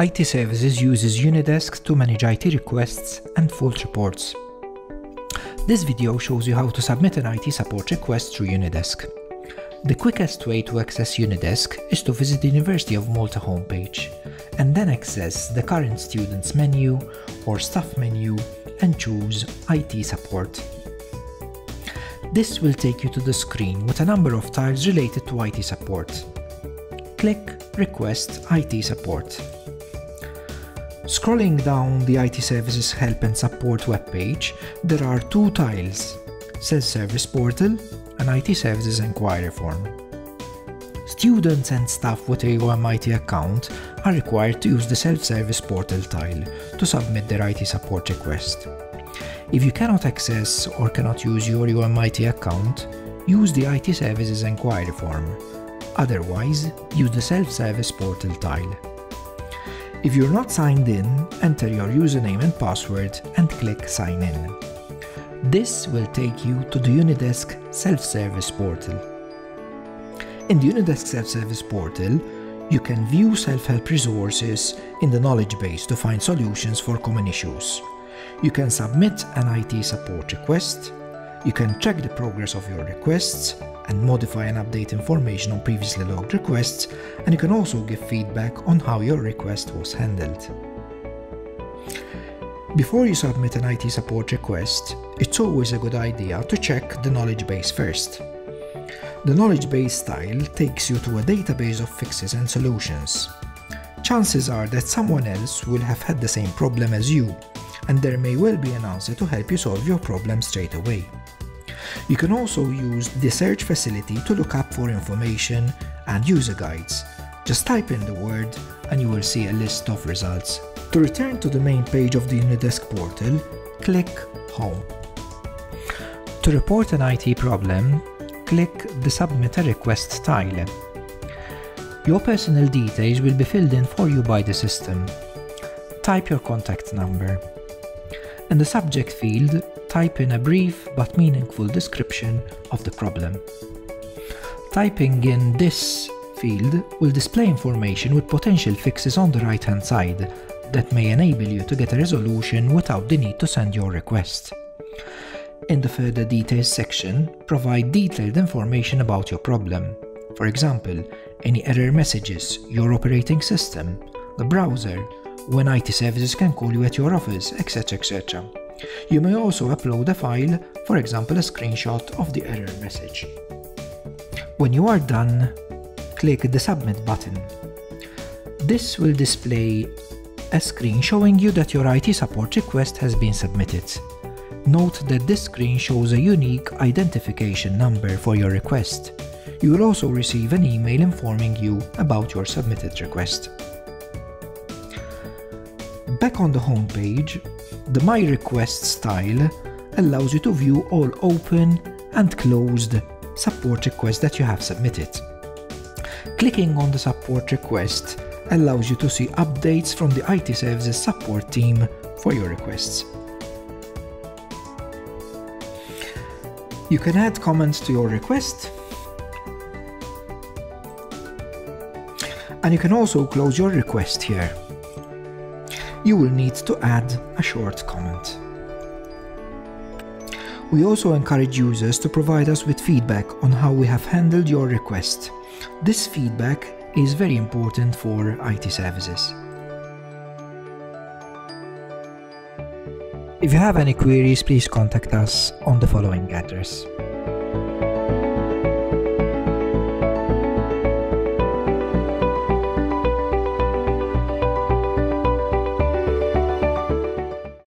IT Services uses Unidesk to manage IT requests and fault reports. This video shows you how to submit an IT support request through Unidesk. The quickest way to access Unidesk is to visit the University of Malta homepage and then access the current students menu or staff menu and choose IT support. This will take you to the screen with a number of tiles related to IT support. Click Request IT Support. Scrolling down the IT Services Help and Support webpage, there are two tiles, Self-Service Portal and IT Services Enquiry Form. Students and staff with a UMIT account are required to use the Self-Service Portal tile to submit their IT support request. If you cannot access or cannot use your UMIT account, use the IT Services Enquiry Form. Otherwise, use the Self-Service Portal tile. If you're not signed in, enter your username and password and click Sign In. This will take you to the Unidesk self-service portal. In the Unidesk self-service portal, you can view self-help resources in the knowledge base to find solutions for common issues. You can submit an IT support request, you can track the progress of your requests, and modify and update information on previously logged requests, and you can also give feedback on how your request was handled. Before you submit an IT support request, it's always a good idea to check the knowledge base first. The knowledge base style takes you to a database of fixes and solutions. Chances are that someone else will have had the same problem as you, and there may well be an answer to help you solve your problem straight away. You can also use the search facility to look up for information and user guides. Just type in the word and you will see a list of results. To return to the main page of the Unidesk portal, click Home. To report an IT problem, click the Submit a Request tile. Your personal details will be filled in for you by the system. Type your contact number. In the subject field, type in a brief but meaningful description of the problem. Typing in this field will display information with potential fixes on the right hand side that may enable you to get a resolution without the need to send your request. In the further details section, provide detailed information about your problem. For example, any error messages, your operating system, the browser, when IT services can call you at your office, etc. etc. You may also upload a file, for example a screenshot of the error message. When you are done, click the Submit button. This will display a screen showing you that your IT support request has been submitted. Note that this screen shows a unique identification number for your request. You will also receive an email informing you about your submitted request. Back on the home page, the My Requests tile allows you to view all open and closed support requests that you have submitted. Clicking on the support request allows you to see updates from the IT Services support team for your requests. You can add comments to your request and you can also close your request here you will need to add a short comment. We also encourage users to provide us with feedback on how we have handled your request. This feedback is very important for IT services. If you have any queries, please contact us on the following address.